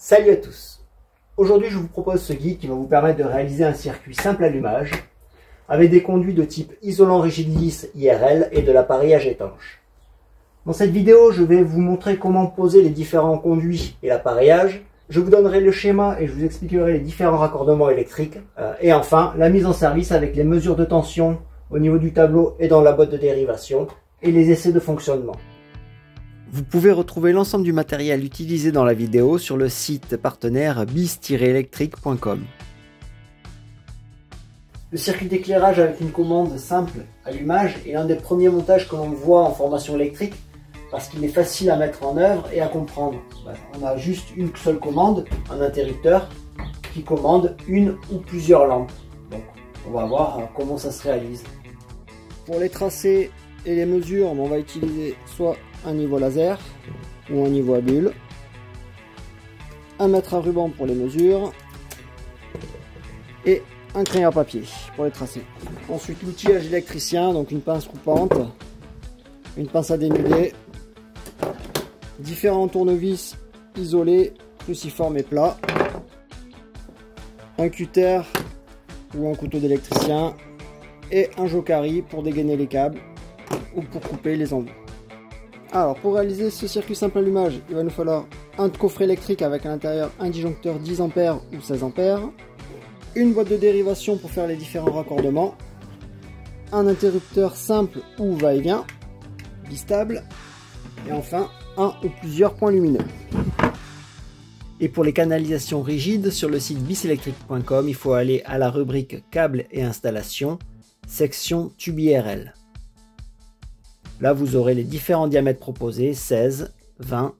Salut à tous Aujourd'hui je vous propose ce guide qui va vous permettre de réaliser un circuit simple allumage avec des conduits de type isolant rigide lisse IRL et de l'appareillage étanche. Dans cette vidéo je vais vous montrer comment poser les différents conduits et l'appareillage, je vous donnerai le schéma et je vous expliquerai les différents raccordements électriques euh, et enfin la mise en service avec les mesures de tension au niveau du tableau et dans la boîte de dérivation et les essais de fonctionnement. Vous pouvez retrouver l'ensemble du matériel utilisé dans la vidéo sur le site partenaire bis-électrique.com. Le circuit d'éclairage avec une commande simple allumage est l'un des premiers montages que l'on voit en formation électrique parce qu'il est facile à mettre en œuvre et à comprendre. On a juste une seule commande, un interrupteur, qui commande une ou plusieurs lampes. Donc on va voir comment ça se réalise. Pour les tracés et les mesures, on va utiliser soit un niveau laser ou un niveau à bulle, un mètre à ruban pour les mesures et un crayon à papier pour les tracer. Ensuite l'outillage électricien, donc une pince coupante, une pince à dénuder, différents tournevis isolés, cruciformes et plats, un cutter ou un couteau d'électricien et un jokari pour dégainer les câbles ou pour couper les embouts. Alors pour réaliser ce circuit simple allumage, il va nous falloir un coffret électrique avec à l'intérieur un disjoncteur 10 A ou 16 A, une boîte de dérivation pour faire les différents raccordements, un interrupteur simple ou va-et-vient, bistable, et enfin un ou plusieurs points lumineux. Et pour les canalisations rigides, sur le site biselectric.com, il faut aller à la rubrique câbles et installation, section tube IRL. Là, vous aurez les différents diamètres proposés, 16, 20,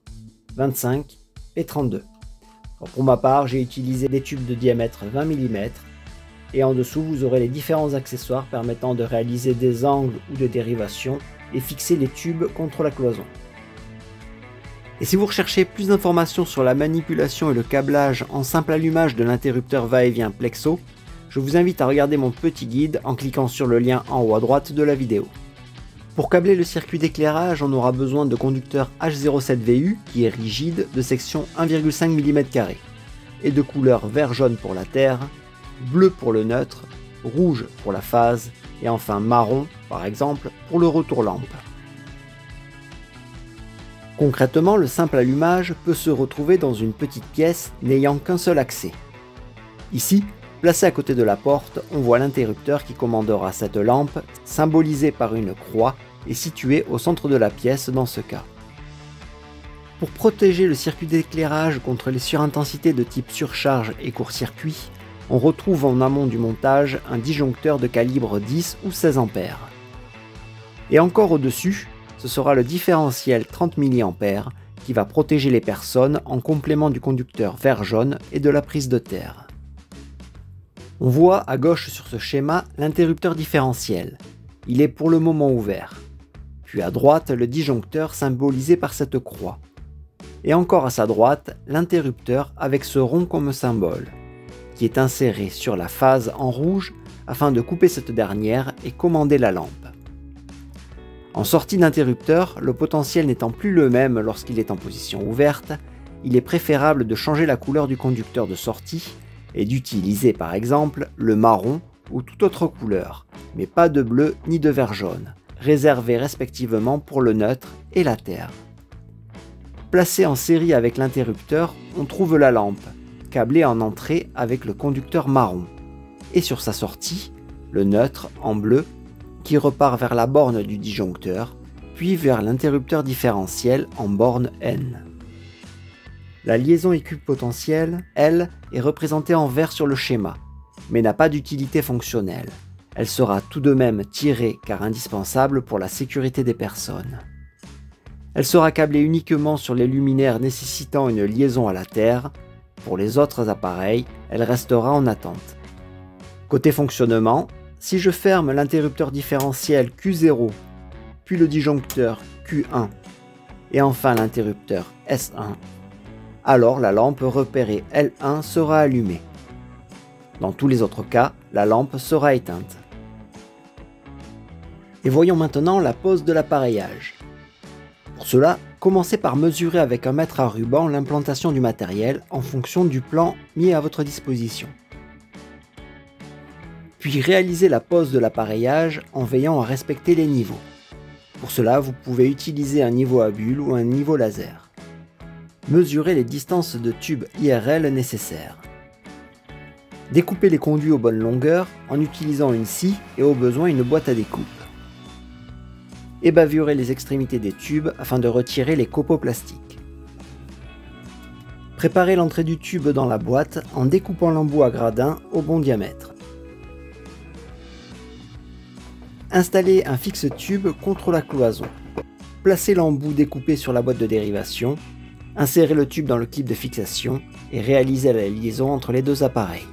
25 et 32. pour ma part, j'ai utilisé des tubes de diamètre 20 mm et en dessous, vous aurez les différents accessoires permettant de réaliser des angles ou des dérivations et fixer les tubes contre la cloison. Et si vous recherchez plus d'informations sur la manipulation et le câblage en simple allumage de l'interrupteur va-et-vient Plexo, je vous invite à regarder mon petit guide en cliquant sur le lien en haut à droite de la vidéo. Pour câbler le circuit d'éclairage, on aura besoin de conducteurs H07VU qui est rigide de section 1,5 mm et de couleur vert-jaune pour la terre, bleu pour le neutre, rouge pour la phase et enfin marron par exemple pour le retour lampe. Concrètement, le simple allumage peut se retrouver dans une petite pièce n'ayant qu'un seul accès. Ici, placé à côté de la porte, on voit l'interrupteur qui commandera cette lampe, symbolisée par une croix est situé au centre de la pièce dans ce cas. Pour protéger le circuit d'éclairage contre les surintensités de type surcharge et court-circuit, on retrouve en amont du montage un disjoncteur de calibre 10 ou 16 A. Et encore au-dessus, ce sera le différentiel 30 mA qui va protéger les personnes en complément du conducteur vert-jaune et de la prise de terre. On voit à gauche sur ce schéma l'interrupteur différentiel. Il est pour le moment ouvert puis à droite le disjoncteur symbolisé par cette croix, et encore à sa droite l'interrupteur avec ce rond comme symbole, qui est inséré sur la phase en rouge afin de couper cette dernière et commander la lampe. En sortie d'interrupteur, le potentiel n'étant plus le même lorsqu'il est en position ouverte, il est préférable de changer la couleur du conducteur de sortie et d'utiliser par exemple le marron ou toute autre couleur, mais pas de bleu ni de vert jaune, réservés respectivement pour le neutre et la terre. Placé en série avec l'interrupteur, on trouve la lampe, câblée en entrée avec le conducteur marron, et sur sa sortie, le neutre en bleu, qui repart vers la borne du disjoncteur, puis vers l'interrupteur différentiel en borne N. La liaison équipotentielle, elle, est représentée en vert sur le schéma, mais n'a pas d'utilité fonctionnelle elle sera tout de même tirée car indispensable pour la sécurité des personnes. Elle sera câblée uniquement sur les luminaires nécessitant une liaison à la Terre. Pour les autres appareils, elle restera en attente. Côté fonctionnement, si je ferme l'interrupteur différentiel Q0, puis le disjoncteur Q1 et enfin l'interrupteur S1, alors la lampe repérée L1 sera allumée. Dans tous les autres cas, la lampe sera éteinte. Et voyons maintenant la pose de l'appareillage. Pour cela, Commencez par mesurer avec un mètre à ruban l'implantation du matériel en fonction du plan mis à votre disposition. Puis réalisez la pose de l'appareillage en veillant à respecter les niveaux. Pour cela, vous pouvez utiliser un niveau à bulle ou un niveau laser. Mesurez les distances de tubes IRL nécessaires. Découpez les conduits aux bonnes longueurs en utilisant une scie et au besoin une boîte à découpe. Ébavurez les extrémités des tubes afin de retirer les copeaux plastiques. Préparez l'entrée du tube dans la boîte en découpant l'embout à gradins au bon diamètre. Installez un fixe tube contre la cloison. Placez l'embout découpé sur la boîte de dérivation. Insérez le tube dans le clip de fixation et réalisez la liaison entre les deux appareils.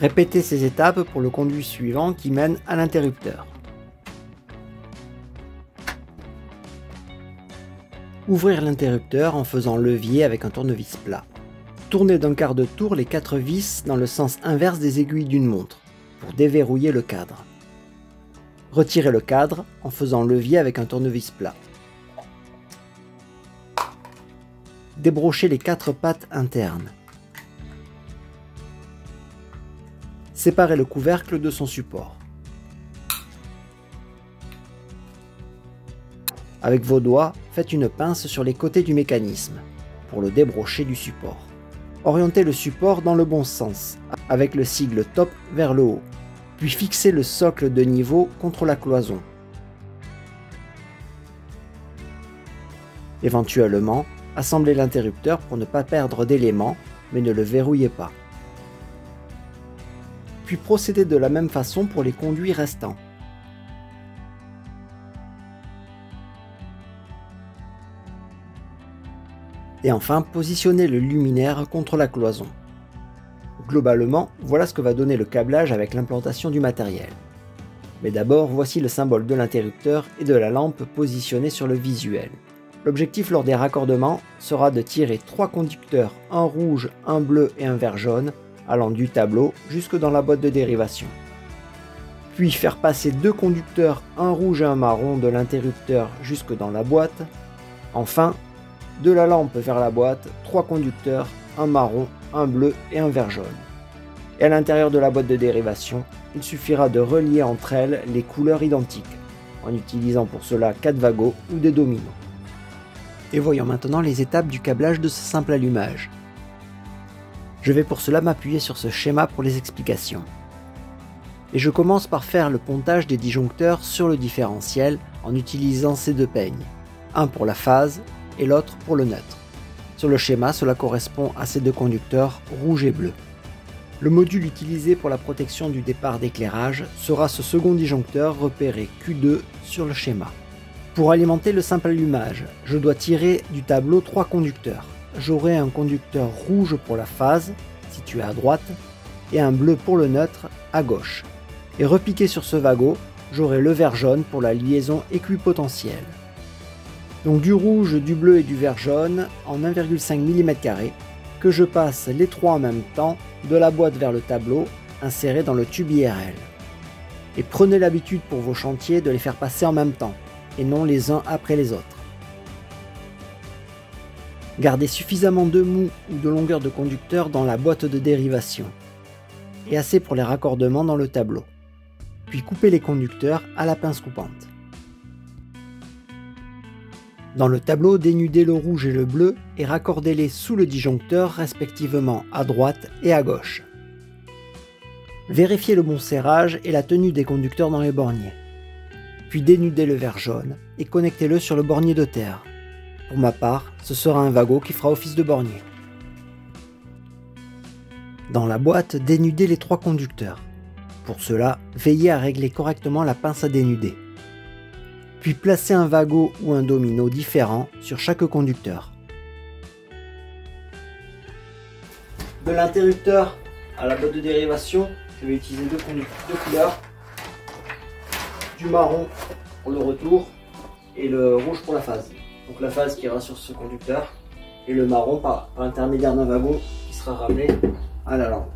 Répétez ces étapes pour le conduit suivant qui mène à l'interrupteur. Ouvrir l'interrupteur en faisant levier avec un tournevis plat. Tournez d'un quart de tour les quatre vis dans le sens inverse des aiguilles d'une montre pour déverrouiller le cadre. Retirez le cadre en faisant levier avec un tournevis plat. Débrochez les quatre pattes internes. Séparez le couvercle de son support. Avec vos doigts, faites une pince sur les côtés du mécanisme pour le débrocher du support. Orientez le support dans le bon sens, avec le sigle top vers le haut puis fixez le socle de niveau contre la cloison. Éventuellement, assemblez l'interrupteur pour ne pas perdre d'éléments, mais ne le verrouillez pas. Puis procédez de la même façon pour les conduits restants. Et enfin, positionnez le luminaire contre la cloison. Globalement, voilà ce que va donner le câblage avec l'implantation du matériel. Mais d'abord, voici le symbole de l'interrupteur et de la lampe positionnés sur le visuel. L'objectif lors des raccordements sera de tirer trois conducteurs, un rouge, un bleu et un vert jaune, allant du tableau jusque dans la boîte de dérivation. Puis faire passer deux conducteurs, un rouge et un marron, de l'interrupteur jusque dans la boîte. Enfin, de la lampe vers la boîte, trois conducteurs, un marron, un bleu et un vert jaune. Et à l'intérieur de la boîte de dérivation, il suffira de relier entre elles les couleurs identiques, en utilisant pour cela 4 wagons ou des dominos. Et voyons maintenant les étapes du câblage de ce simple allumage. Je vais pour cela m'appuyer sur ce schéma pour les explications. Et je commence par faire le pontage des disjoncteurs sur le différentiel en utilisant ces deux peignes, un pour la phase et l'autre pour le neutre. Sur le schéma, cela correspond à ces deux conducteurs rouge et bleu. Le module utilisé pour la protection du départ d'éclairage sera ce second disjoncteur repéré Q2 sur le schéma. Pour alimenter le simple allumage, je dois tirer du tableau trois conducteurs. J'aurai un conducteur rouge pour la phase, situé à droite, et un bleu pour le neutre, à gauche. Et repiqué sur ce wagon, j'aurai le vert jaune pour la liaison équipotentielle. Donc du rouge, du bleu et du vert jaune en 1,5 mm que je passe les trois en même temps de la boîte vers le tableau inséré dans le tube IRL. Et prenez l'habitude pour vos chantiers de les faire passer en même temps et non les uns après les autres. Gardez suffisamment de mou ou de longueur de conducteur dans la boîte de dérivation et assez pour les raccordements dans le tableau. Puis coupez les conducteurs à la pince coupante. Dans le tableau, dénudez le rouge et le bleu et raccordez-les sous le disjoncteur respectivement à droite et à gauche. Vérifiez le bon serrage et la tenue des conducteurs dans les borniers. Puis dénudez le vert jaune et connectez-le sur le bornier de terre. Pour ma part, ce sera un wagot qui fera office de bornier. Dans la boîte, dénudez les trois conducteurs. Pour cela, veillez à régler correctement la pince à dénuder puis placez un wagot ou un domino différent sur chaque conducteur. De l'interrupteur à la boîte de dérivation, je vais utiliser deux couleurs, du marron pour le retour et le rouge pour la phase donc la phase qui ira sur ce conducteur, et le marron par, par l'intermédiaire d'un wagon qui sera ramené à la lampe.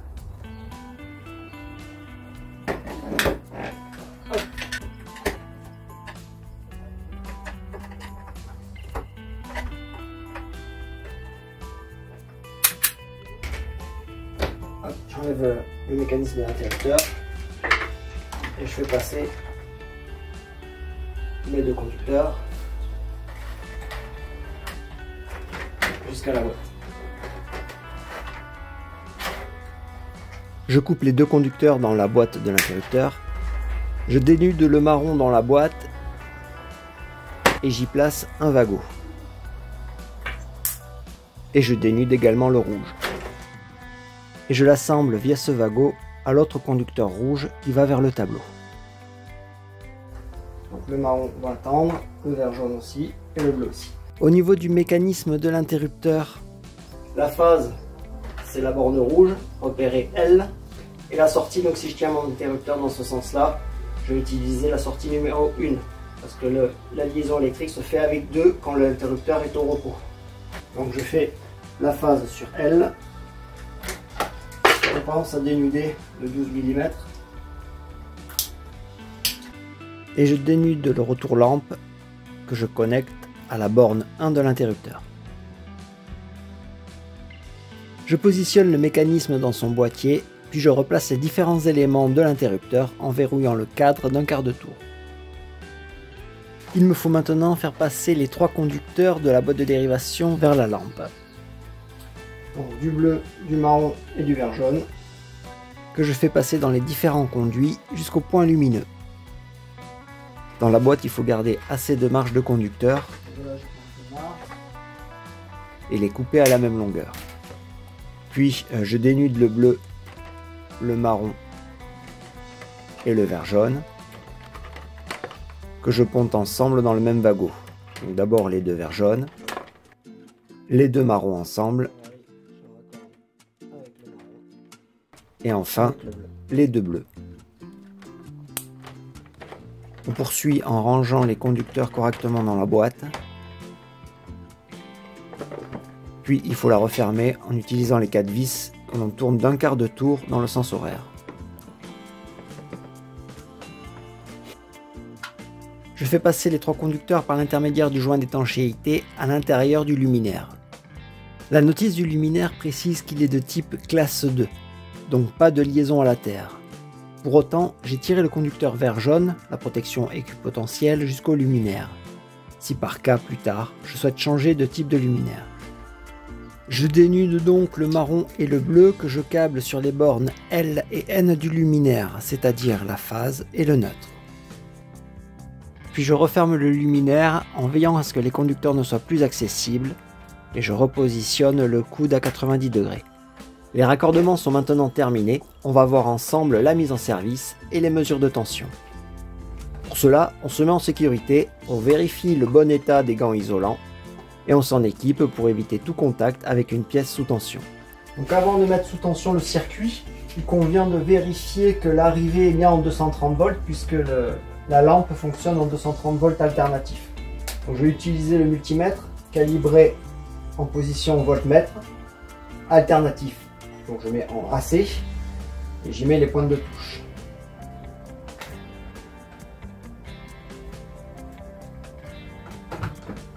j'enlève euh, le mécanisme de l'interrupteur et je fais passer mes deux conducteurs. Je coupe les deux conducteurs dans la boîte de l'interrupteur. Je dénude le marron dans la boîte et j'y place un wagot. Et je dénude également le rouge. Et je l'assemble via ce wagot à l'autre conducteur rouge qui va vers le tableau. le marron va attendre, le vert jaune aussi et le bleu aussi. Au niveau du mécanisme de l'interrupteur, la phase c'est la borne rouge, repérée L. Et la sortie, donc si je tiens mon interrupteur dans ce sens-là, je vais utiliser la sortie numéro 1. Parce que la liaison électrique se fait avec 2 quand l'interrupteur est au repos. Donc je fais la phase sur L. Je pense à dénuder de 12 mm. Et je dénude le retour lampe que je connecte à la borne 1 de l'interrupteur. Je positionne le mécanisme dans son boîtier, puis je replace les différents éléments de l'interrupteur en verrouillant le cadre d'un quart de tour. Il me faut maintenant faire passer les trois conducteurs de la boîte de dérivation vers la lampe. du bleu, du marron et du vert jaune, que je fais passer dans les différents conduits jusqu'au point lumineux. Dans la boîte, il faut garder assez de marge de conducteur et les couper à la même longueur. Puis euh, je dénude le bleu, le marron et le vert jaune que je ponte ensemble dans le même wagot. Donc d'abord les deux verts jaunes, les deux marrons ensemble et enfin les deux bleus. On poursuit en rangeant les conducteurs correctement dans la boîte puis il faut la refermer en utilisant les quatre vis que l'on tourne d'un quart de tour dans le sens horaire. Je fais passer les trois conducteurs par l'intermédiaire du joint d'étanchéité à l'intérieur du luminaire. La notice du luminaire précise qu'il est de type classe 2, donc pas de liaison à la Terre. Pour autant, j'ai tiré le conducteur vert jaune, la protection équipotentielle, jusqu'au luminaire, si par cas plus tard je souhaite changer de type de luminaire. Je dénude donc le marron et le bleu que je câble sur les bornes L et N du luminaire, c'est-à-dire la phase et le neutre. Puis je referme le luminaire en veillant à ce que les conducteurs ne soient plus accessibles et je repositionne le coude à 90 degrés. Les raccordements sont maintenant terminés, on va voir ensemble la mise en service et les mesures de tension. Pour cela, on se met en sécurité, on vérifie le bon état des gants isolants et on s'en équipe pour éviter tout contact avec une pièce sous tension. Donc avant de mettre sous tension le circuit, il convient de vérifier que l'arrivée est bien en 230 volts puisque la lampe fonctionne en 230 volts alternatif. Donc je vais utiliser le multimètre calibré en position voltmètre alternatif. Donc je mets en AC et j'y mets les pointes de touche.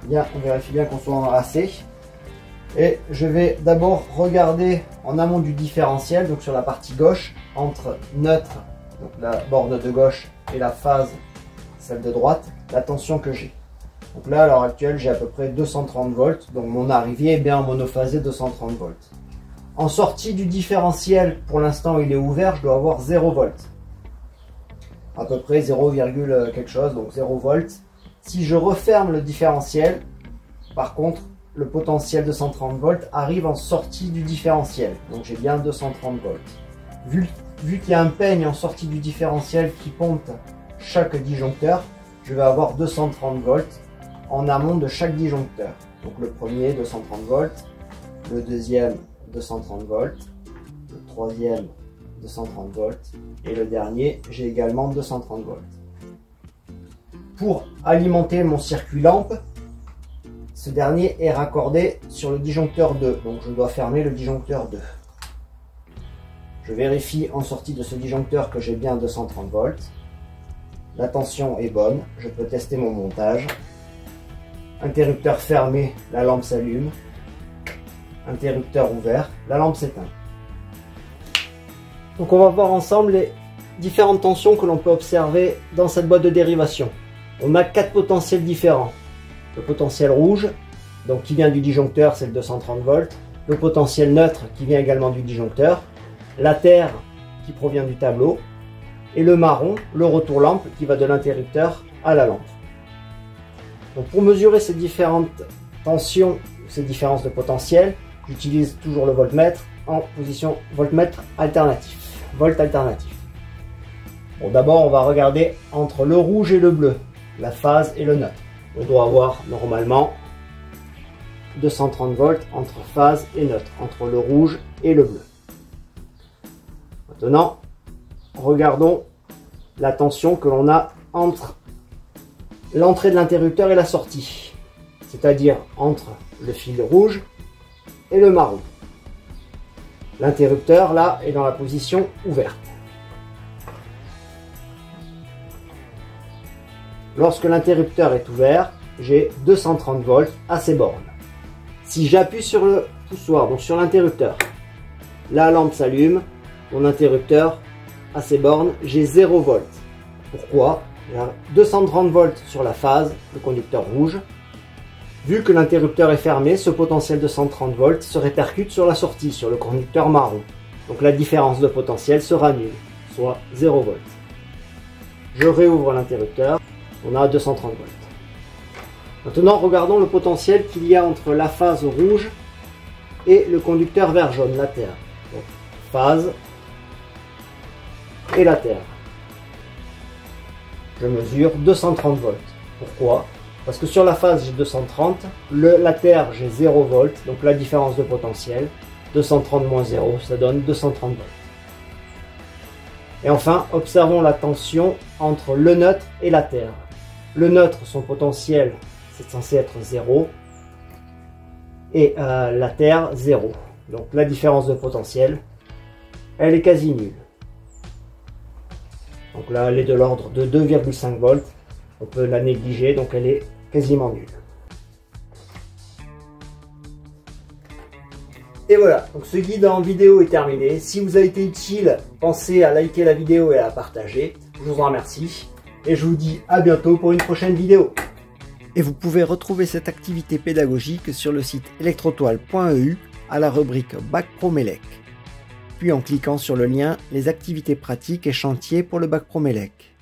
On vérifie bien qu'on soit en AC. Et je vais d'abord regarder en amont du différentiel, donc sur la partie gauche, entre neutre, la borne de gauche, et la phase, celle de droite, la tension que j'ai. Donc là, à l'heure actuelle, j'ai à peu près 230 volts, donc mon arrivée est bien en monophasé 230 volts. En sortie du différentiel, pour l'instant il est ouvert, je dois avoir 0 volts. À peu près 0, quelque chose, donc 0 volts. Si je referme le différentiel, par contre, le potentiel de 130 volts arrive en sortie du différentiel. Donc j'ai bien 230 volts. Vu, vu qu'il y a un peigne en sortie du différentiel qui ponte chaque disjoncteur, je vais avoir 230 volts en amont de chaque disjoncteur. Donc le premier 230 volts, le deuxième 230 volts, le troisième 230 volts et le dernier j'ai également 230 volts pour alimenter mon circuit lampe, ce dernier est raccordé sur le disjoncteur 2, donc je dois fermer le disjoncteur 2. Je vérifie en sortie de ce disjoncteur que j'ai bien 230 volts. La tension est bonne, je peux tester mon montage. Interrupteur fermé, la lampe s'allume. Interrupteur ouvert, la lampe s'éteint. Donc on va voir ensemble les différentes tensions que l'on peut observer dans cette boîte de dérivation. On a quatre potentiels différents. Le potentiel rouge, donc qui vient du disjoncteur, c'est le 230 volts. Le potentiel neutre qui vient également du disjoncteur. La terre qui provient du tableau. Et le marron, le retour lampe qui va de l'interrupteur à la lampe. Donc pour mesurer ces différentes tensions, ces différences de potentiel, j'utilise toujours le voltmètre en position voltmètre alternatif volt alternatif. Bon, d'abord, on va regarder entre le rouge et le bleu, la phase et le neutre. On doit avoir normalement 230 volts entre phase et neutre, entre le rouge et le bleu. Maintenant, regardons la tension que l'on a entre l'entrée de l'interrupteur et la sortie, c'est-à-dire entre le fil rouge et le marron. L'interrupteur, là, est dans la position ouverte. Lorsque l'interrupteur est ouvert, j'ai 230 volts à ces bornes. Si j'appuie sur le poussoir, donc sur l'interrupteur, la lampe s'allume, mon interrupteur à ces bornes, j'ai 0 volts. Pourquoi? 230 volts sur la phase, le conducteur rouge, Vu que l'interrupteur est fermé, ce potentiel de 130 volts se répercute sur la sortie, sur le conducteur marron. Donc la différence de potentiel sera nulle, soit 0 volts. Je réouvre l'interrupteur, on a 230 volts. Maintenant, regardons le potentiel qu'il y a entre la phase rouge et le conducteur vert jaune, la terre. Phase et la terre. Je mesure 230 volts. Pourquoi? Parce que sur la phase, j'ai 230. la terre, j'ai 0 volts. Donc la différence de potentiel. 230 moins 0, ça donne 230 volts. Et enfin, observons la tension entre le neutre et la terre. Le neutre, son potentiel, c'est censé être 0. Et euh, la terre, 0. Donc la différence de potentiel, elle est quasi nulle. Donc là, elle est de l'ordre de 2,5 volts. On peut la négliger, donc elle est quasiment nul. Et voilà, ce guide en vidéo est terminé. Si vous a été utile, pensez à liker la vidéo et à la partager. Je vous en remercie. Et je vous dis à bientôt pour une prochaine vidéo. Et vous pouvez retrouver cette activité pédagogique sur le site electrotoile.eu à la rubrique Bac Pro Melec. Puis en cliquant sur le lien Les activités pratiques et chantiers pour le Bac Pro Melec.